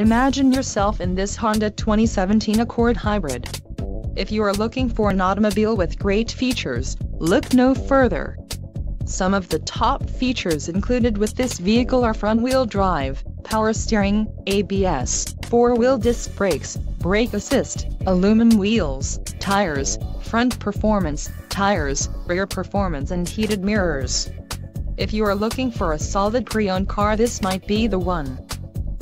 Imagine yourself in this Honda 2017 Accord Hybrid. If you are looking for an automobile with great features, look no further. Some of the top features included with this vehicle are front-wheel drive, power steering, ABS, four-wheel disc brakes, brake assist, aluminum wheels, tires, front performance, tires, rear performance and heated mirrors. If you are looking for a solid pre-owned car this might be the one.